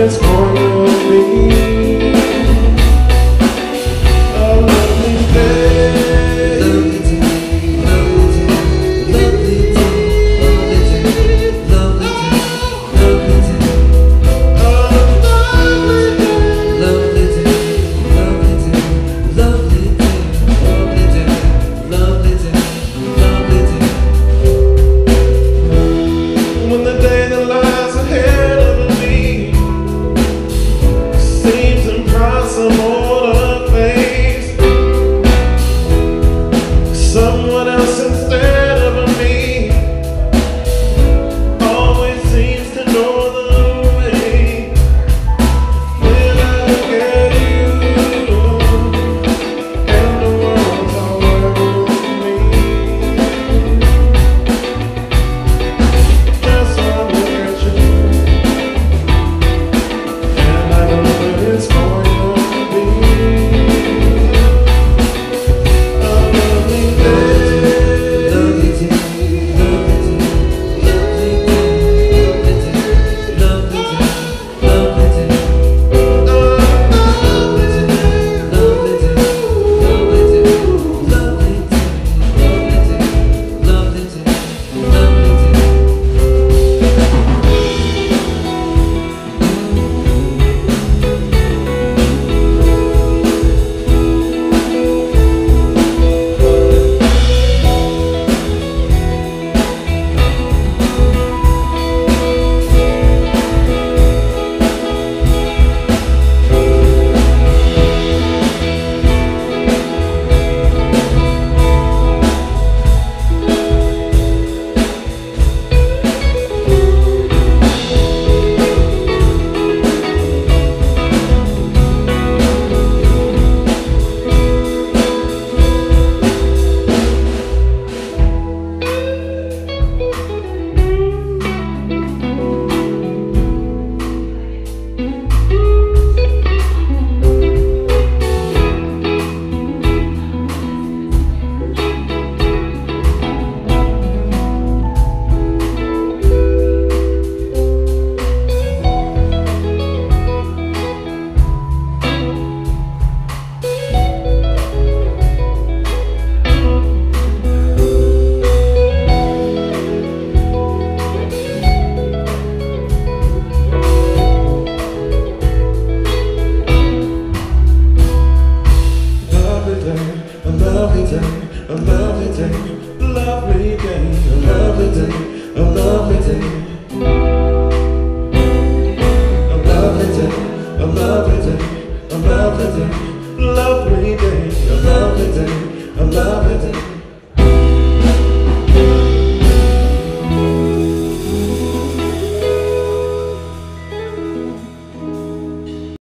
I for me.